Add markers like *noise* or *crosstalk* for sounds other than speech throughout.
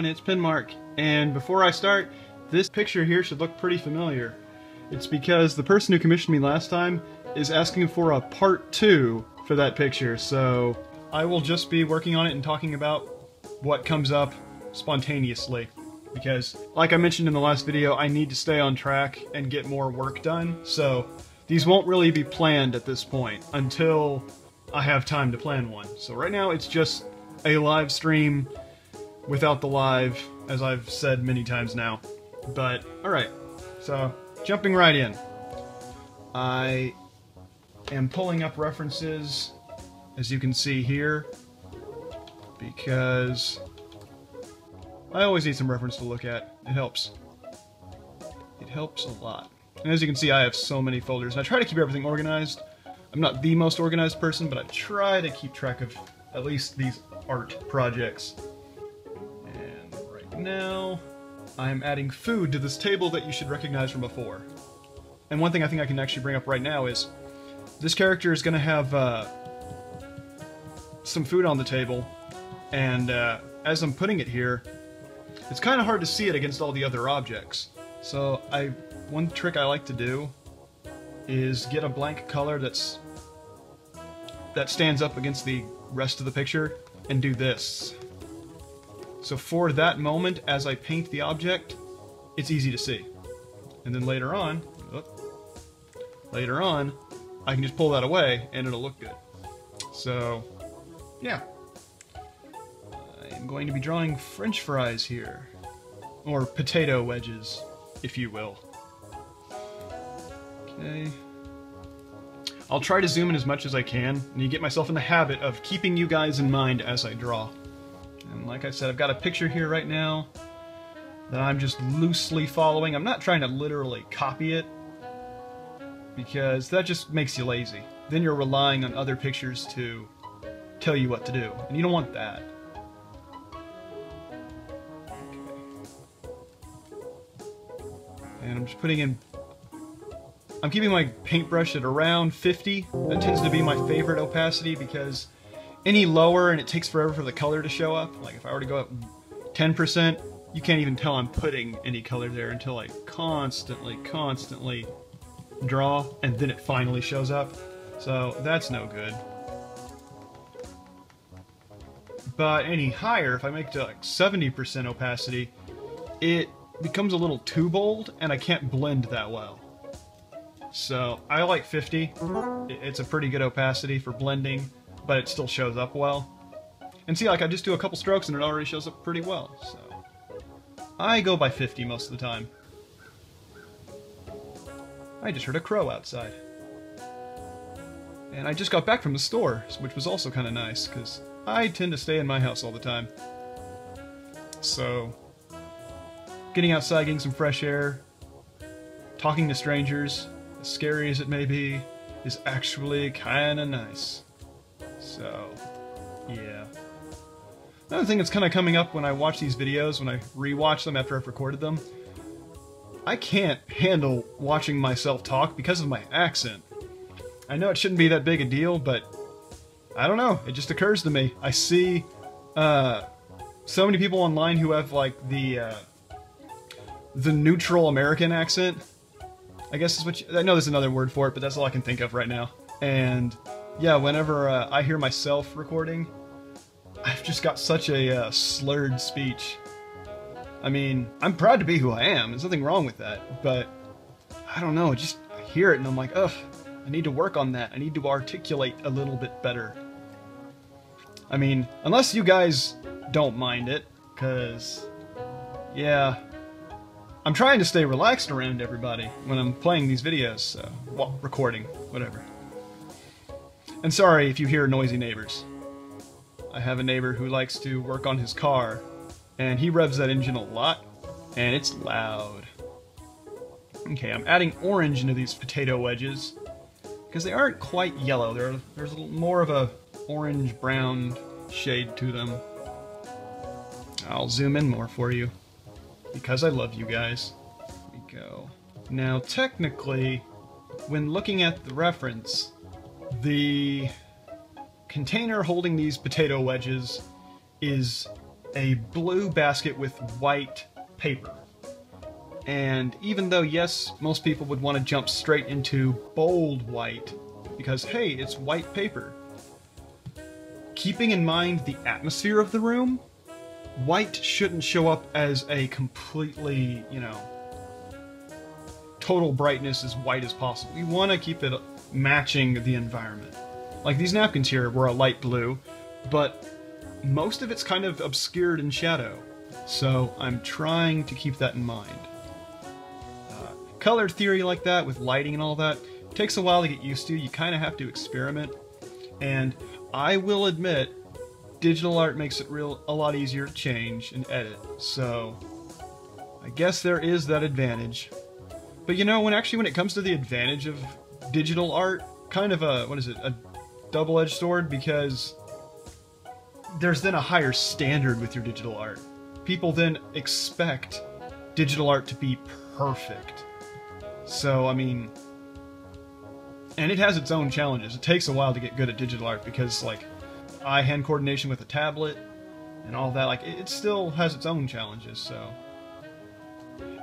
everyone, it's PenMark, and before I start, this picture here should look pretty familiar. It's because the person who commissioned me last time is asking for a part 2 for that picture, so I will just be working on it and talking about what comes up spontaneously. Because, like I mentioned in the last video, I need to stay on track and get more work done, so these won't really be planned at this point until I have time to plan one. So right now it's just a live stream without the live, as I've said many times now. But, alright, so jumping right in. I am pulling up references, as you can see here, because I always need some reference to look at. It helps. It helps a lot. And as you can see, I have so many folders, and I try to keep everything organized. I'm not the most organized person, but I try to keep track of at least these art projects. Now, I'm adding food to this table that you should recognize from before. And one thing I think I can actually bring up right now is this character is going to have uh, some food on the table, and uh, as I'm putting it here, it's kind of hard to see it against all the other objects. So I, one trick I like to do is get a blank color that's that stands up against the rest of the picture and do this. So for that moment, as I paint the object, it's easy to see. And then later on, oh, later on, I can just pull that away and it'll look good. So, yeah. I'm going to be drawing french fries here. Or potato wedges, if you will. Okay. I'll try to zoom in as much as I can, and you get myself in the habit of keeping you guys in mind as I draw. And like I said, I've got a picture here right now that I'm just loosely following. I'm not trying to literally copy it, because that just makes you lazy. Then you're relying on other pictures to tell you what to do, and you don't want that. And I'm just putting in I'm keeping my paintbrush at around 50. That tends to be my favorite opacity because any lower and it takes forever for the color to show up. Like if I were to go up 10%, you can't even tell I'm putting any color there until I constantly, constantly draw and then it finally shows up. So that's no good. But any higher, if I make it to like 70% opacity, it becomes a little too bold and I can't blend that well. So I like 50. It's a pretty good opacity for blending, but it still shows up well. And see, like I just do a couple strokes and it already shows up pretty well. So I go by 50 most of the time. I just heard a crow outside. And I just got back from the store, which was also kind of nice, because I tend to stay in my house all the time. So, getting outside, getting some fresh air, talking to strangers, as scary as it may be, is actually kinda nice. So, yeah. Another thing that's kind of coming up when I watch these videos, when I rewatch them after I've recorded them, I can't handle watching myself talk because of my accent. I know it shouldn't be that big a deal, but I don't know. It just occurs to me. I see uh, so many people online who have like the uh, the neutral American accent, I guess is what you, I know there's another word for it, but that's all I can think of right now. And yeah, whenever uh, I hear myself recording, I've just got such a uh, slurred speech. I mean, I'm proud to be who I am. There's nothing wrong with that. But I don't know. Just I hear it and I'm like, ugh, I need to work on that. I need to articulate a little bit better. I mean, unless you guys don't mind it, because, yeah, I'm trying to stay relaxed around everybody when I'm playing these videos, so, well, recording, whatever. And sorry if you hear noisy neighbors. I have a neighbor who likes to work on his car, and he revs that engine a lot, and it's loud. Okay, I'm adding orange into these potato wedges, because they aren't quite yellow. They're, there's more of a orange-brown shade to them. I'll zoom in more for you because I love you guys. Here we go. Now, technically, when looking at the reference, the container holding these potato wedges is a blue basket with white paper. And even though, yes, most people would want to jump straight into bold white, because hey, it's white paper, keeping in mind the atmosphere of the room, white shouldn't show up as a completely, you know, total brightness as white as possible. We want to keep it matching the environment. Like these napkins here were a light blue, but most of it's kind of obscured in shadow. So I'm trying to keep that in mind. Uh, color theory like that with lighting and all that takes a while to get used to. You kind of have to experiment. And I will admit, digital art makes it real a lot easier to change and edit. So I guess there is that advantage. But you know, when actually when it comes to the advantage of digital art, kind of a what is it, a double-edged sword because there's then a higher standard with your digital art. People then expect digital art to be perfect. So, I mean, and it has its own challenges. It takes a while to get good at digital art because, like, eye-hand coordination with a tablet and all that, like, it still has its own challenges, so...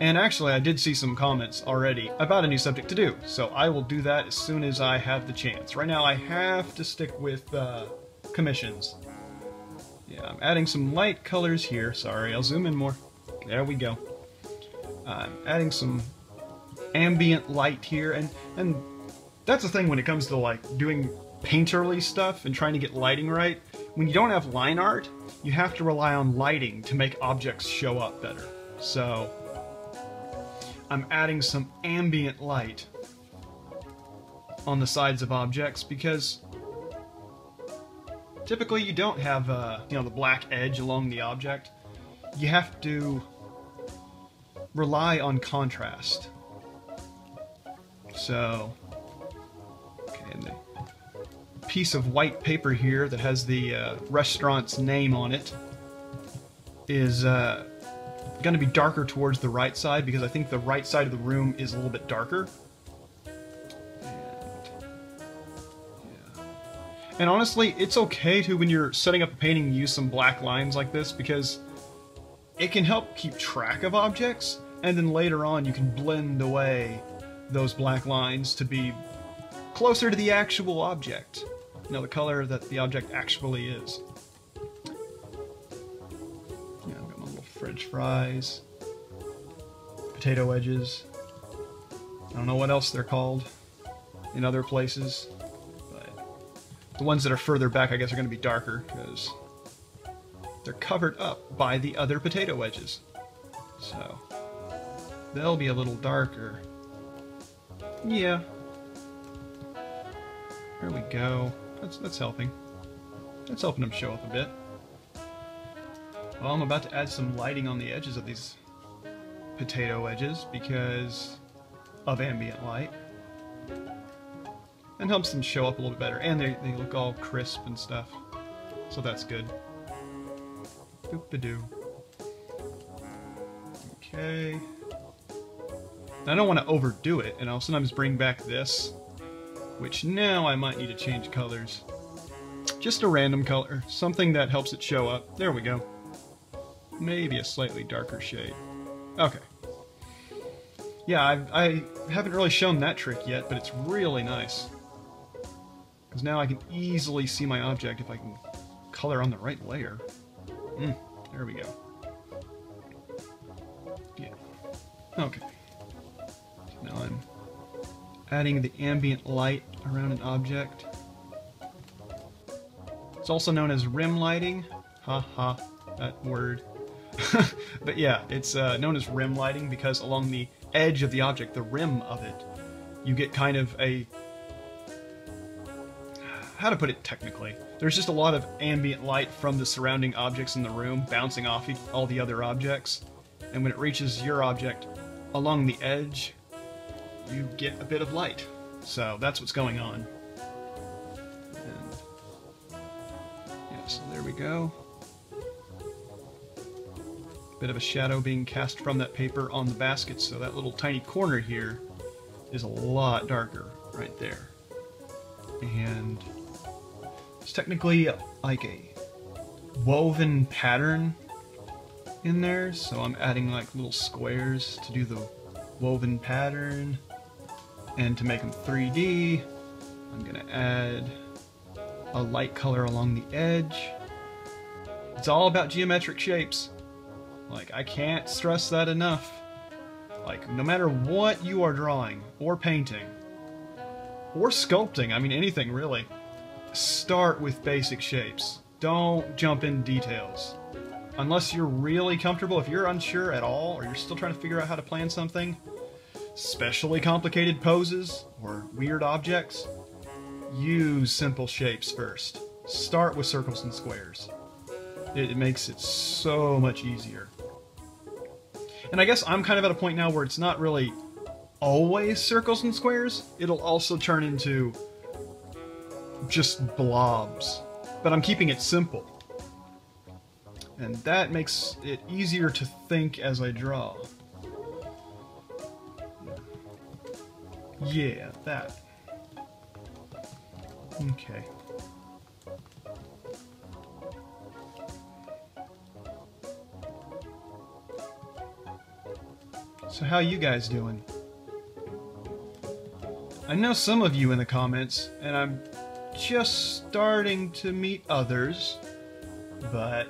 And actually, I did see some comments already about a new subject to do, so I will do that as soon as I have the chance. Right now, I have to stick with uh, commissions. Yeah, I'm adding some light colors here. Sorry, I'll zoom in more. There we go. I'm adding some ambient light here, and and that's the thing when it comes to like doing painterly stuff and trying to get lighting right. When you don't have line art, you have to rely on lighting to make objects show up better. So I'm adding some ambient light on the sides of objects because typically you don't have uh, you know the black edge along the object. You have to rely on contrast. So, okay, and the piece of white paper here that has the uh, restaurant's name on it is uh, going to be darker towards the right side because I think the right side of the room is a little bit darker. And honestly, it's okay to, when you're setting up a painting, use some black lines like this because it can help keep track of objects, and then later on you can blend away those black lines to be closer to the actual object. You know, the color that the object actually is. French fries, potato wedges. I don't know what else they're called in other places. But the ones that are further back, I guess, are going to be darker because they're covered up by the other potato wedges. So they'll be a little darker. Yeah. There we go. That's, that's helping. That's helping them show up a bit. Well, I'm about to add some lighting on the edges of these potato wedges because of ambient light and helps them show up a little bit better. And they, they look all crisp and stuff. So that's good. Boop-a-doo. Okay. I don't want to overdo it, and I'll sometimes bring back this, which now I might need to change colors. Just a random color, something that helps it show up. There we go. Maybe a slightly darker shade. Okay. Yeah, I, I haven't really shown that trick yet, but it's really nice. Because now I can easily see my object if I can color on the right layer. Mm, there we go. Yeah. Okay. now I'm adding the ambient light around an object. It's also known as rim lighting. Ha ha, that word. *laughs* but yeah, it's uh, known as rim lighting because along the edge of the object, the rim of it, you get kind of a how to put it technically. There's just a lot of ambient light from the surrounding objects in the room bouncing off all the other objects. And when it reaches your object along the edge, you get a bit of light. So that's what's going on. And yeah, so there we go. Bit of a shadow being cast from that paper on the basket, so that little tiny corner here is a lot darker right there. And it's technically like a woven pattern in there, so I'm adding like little squares to do the woven pattern. And to make them 3D, I'm gonna add a light color along the edge. It's all about geometric shapes. Like, I can't stress that enough. Like, no matter what you are drawing, or painting, or sculpting, I mean anything really, start with basic shapes. Don't jump in details. Unless you're really comfortable, if you're unsure at all, or you're still trying to figure out how to plan something, especially complicated poses or weird objects, use simple shapes first. Start with circles and squares. It, makes it so much easier. And I guess I'm kind of at a point now where it's not really always circles and squares. It'll also turn into just blobs. But I'm keeping it simple. And that makes it easier to think as I draw. Yeah, that. Okay. So how you guys doing? I know some of you in the comments, and I'm just starting to meet others, but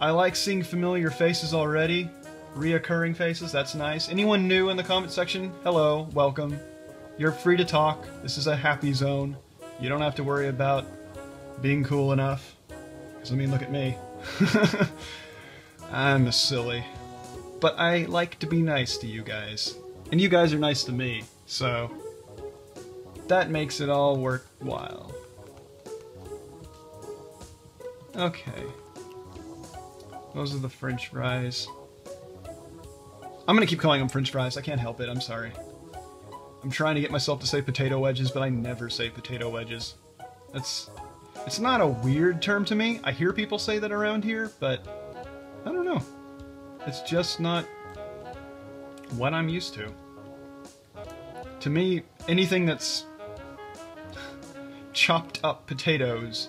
I like seeing familiar faces already. Reoccurring faces, that's nice. Anyone new in the comment section? Hello, welcome. You're free to talk. This is a happy zone. You don't have to worry about being cool enough. Because, I mean, look at me. *laughs* I'm a silly. But I like to be nice to you guys. And you guys are nice to me, so that makes it all worthwhile. Okay. Those are the french fries. I'm gonna keep calling them french fries. I can't help it. I'm sorry. I'm trying to get myself to say potato wedges, but I never say potato wedges. That's... It's not a weird term to me. I hear people say that around here, but... It's just not what I'm used to. To me, anything that's chopped up potatoes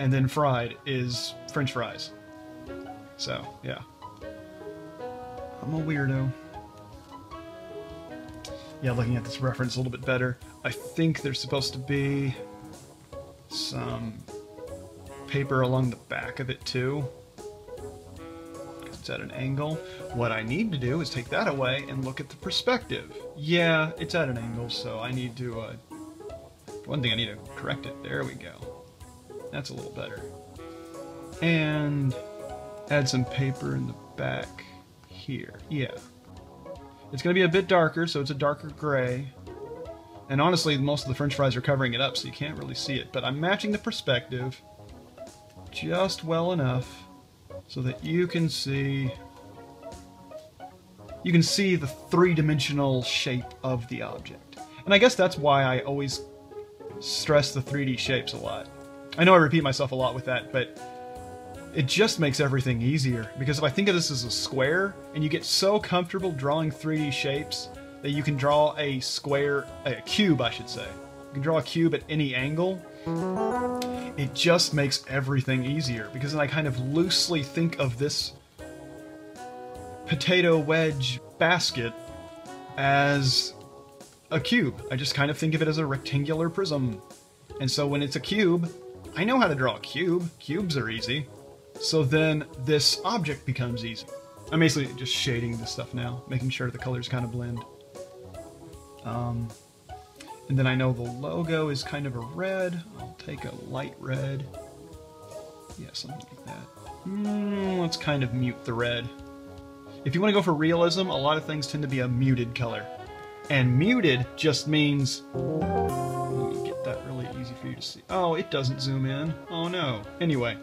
and then fried is french fries. So, yeah. I'm a weirdo. Yeah, looking at this reference a little bit better, I think there's supposed to be some paper along the back of it too. It's at an angle. What I need to do is take that away and look at the perspective. Yeah, it's at an angle, so I need to, uh, one thing I need to correct it. There we go. That's a little better. And add some paper in the back here. Yeah. It's going to be a bit darker, so it's a darker gray. And honestly, most of the french fries are covering it up, so you can't really see it. But I'm matching the perspective just well enough so that you can see you can see the three-dimensional shape of the object. And I guess that's why I always stress the 3D shapes a lot. I know I repeat myself a lot with that, but it just makes everything easier. Because if I think of this as a square, and you get so comfortable drawing 3D shapes that you can draw a square, a cube, I should say. You can draw a cube at any angle. It just makes everything easier. Because then I kind of loosely think of this potato wedge basket as a cube. I just kind of think of it as a rectangular prism. And so when it's a cube, I know how to draw a cube. Cubes are easy. So then this object becomes easy. I'm basically just shading this stuff now, making sure the colors kind of blend. Um, and then I know the logo is kind of a red. I'll take a light red. Yeah, something like that. Mm, let's kind of mute the red. If you want to go for realism, a lot of things tend to be a muted color. And muted just means... Get that really easy for you to see. Oh, it doesn't zoom in. Oh no. Anyway,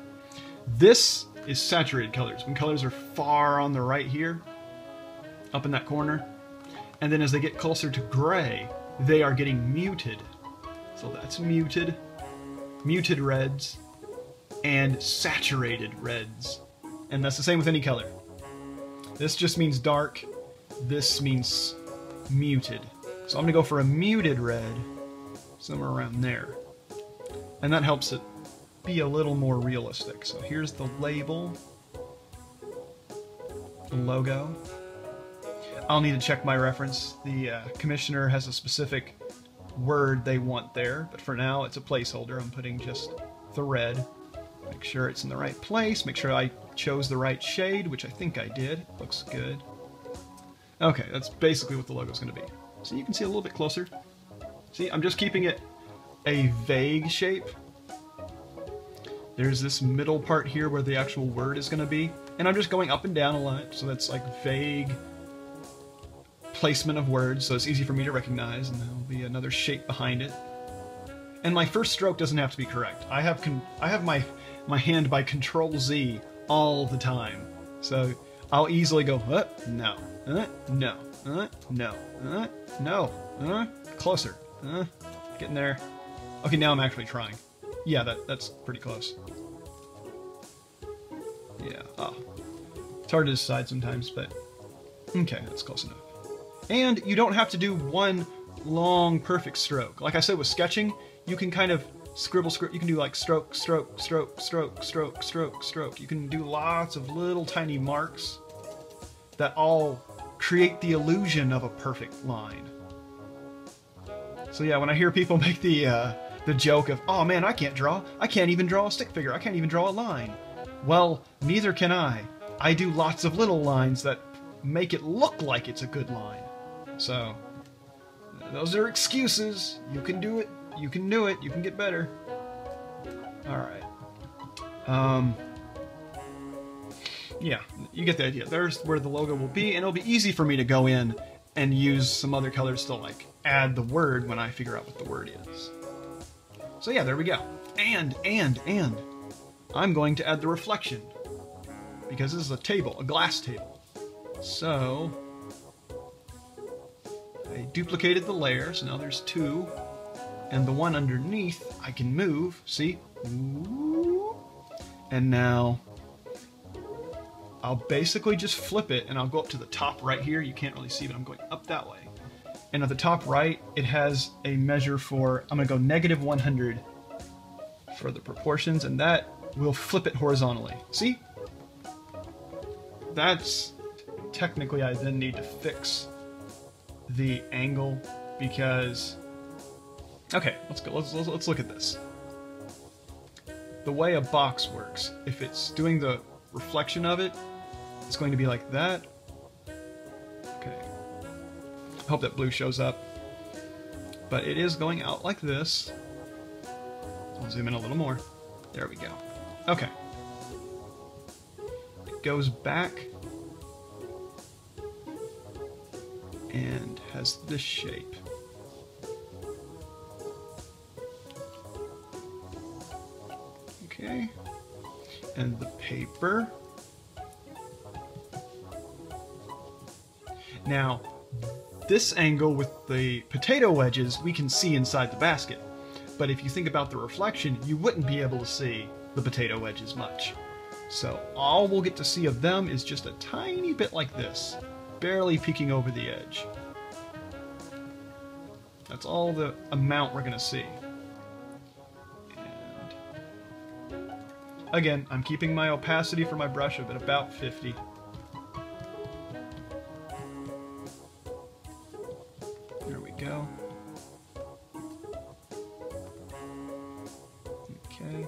this is saturated colors, when colors are far on the right here, up in that corner. And then as they get closer to gray, they are getting muted. So that's muted, muted reds, and saturated reds. And that's the same with any color. This just means dark, this means muted. So I'm to go for a muted red, somewhere around there. And that helps it be a little more realistic. So here's the label. The logo. I'll need to check my reference. The uh, commissioner has a specific word they want there, but for now it's a placeholder. I'm putting just the red. Make sure it's in the right place. Make sure I chose the right shade, which I think I did. Looks good. Okay, that's basically what the logo is going to be. So you can see a little bit closer. See, I'm just keeping it a vague shape. There's this middle part here where the actual word is going to be. And I'm just going up and down a lot, so that's like vague placement of words, so it's easy for me to recognize, and there'll be another shape behind it. And my first stroke doesn't have to be correct. I have I have my my hand by Control Z all the time, so I'll easily go uh, no, uh, no, uh, no, uh, no, uh, closer, uh, getting there. Okay, now I'm actually trying. Yeah, that that's pretty close. Yeah, oh. It's hard to decide sometimes, but okay, that's close enough. And you don't have to do one long perfect stroke. Like I said with sketching, you can kind of scribble, scribble. You can do like stroke, stroke, stroke, stroke, stroke, stroke, stroke. You can do lots of little tiny marks that all create the illusion of a perfect line. So yeah, when I hear people *laughs* make the uh, the joke of, "Oh man, I can't draw. I can't even draw a stick figure. I can't even draw a line." Well, neither can I. I do lots of little lines that make it look like it's a good line. So, those are excuses. You can do it. You can do it. You can get better. Alright. Um, yeah, you get the idea. There's where the logo will be, and it'll be easy for me to go in and use some other colors to like add the word when I figure out what the word is. So yeah, there we go. And, and, and, I'm going to add the reflection. Because this is a table, a glass table. So, duplicated the layer, so now there's two. And the one underneath I can move, see? And now I'll basically just flip it and I'll go up to the top right here. You can't really see, but I'm going up that way. And at the top right, it has a measure for, I'm gonna go negative 100 for the proportions, and that will flip it horizontally. See? That's, technically I then need to fix the angle because okay let's go let's, let's look at this. The way a box works if it's doing the reflection of it it's going to be like that. Okay. Hope that blue shows up. But it is going out like this. I'll zoom in a little more. There we go. Okay. It goes back and has this shape. Okay, and the paper. Now, this angle with the potato wedges, we can see inside the basket. But if you think about the reflection, you wouldn't be able to see the potato wedges much. So all we'll get to see of them is just a tiny bit like this barely peeking over the edge. That's all the amount we're going to see. And again, I'm keeping my opacity for my brush up at about 50. There we go. Okay.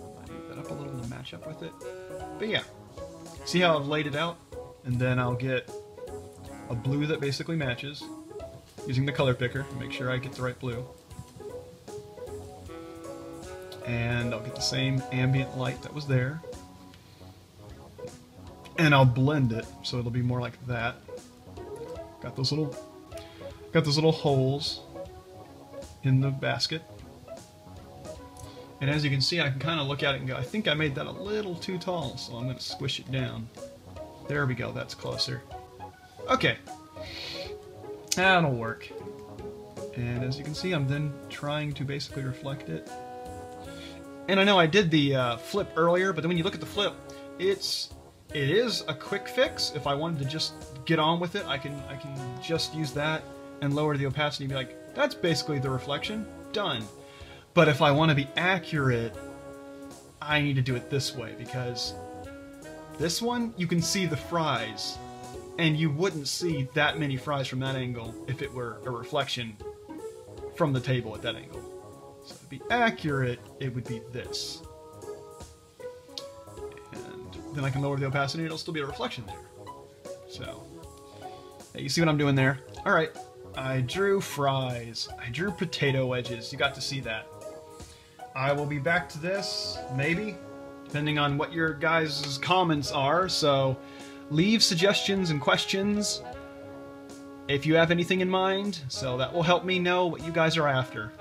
I move that up a little to match up with it. But yeah, see how I've laid it out? and then I'll get a blue that basically matches using the color picker make sure I get the right blue. And I'll get the same ambient light that was there. And I'll blend it so it'll be more like that. Got those little got those little holes in the basket. And as you can see, I can kind of look at it and go, I think I made that a little too tall, so I'm going to squish it down. There we go, that's closer. Okay. That'll work. And as you can see, I'm then trying to basically reflect it. And I know I did the uh, flip earlier, but then when you look at the flip, it's it is a quick fix. If I wanted to just get on with it, I can I can just use that and lower the opacity and be like, that's basically the reflection. Done. But if I want to be accurate, I need to do it this way because This one, you can see the fries, and you wouldn't see that many fries from that angle if it were a reflection from the table at that angle. So to be accurate, it would be this. And then I can lower the opacity and it'll still be a reflection there. So, you see what I'm doing there? Alright, I drew fries. I drew potato wedges. You got to see that. I will be back to this, maybe, depending on what your guys' comments are. So leave suggestions and questions if you have anything in mind, so that will help me know what you guys are after.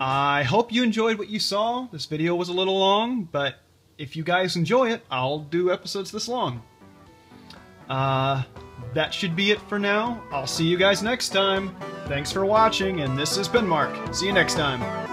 I hope you enjoyed what you saw. This video was a little long, but if you guys enjoy it, I'll do episodes this long. Uh, that should be it for now. I'll see you guys next time. Thanks for watching, and this has been Mark. See you next time.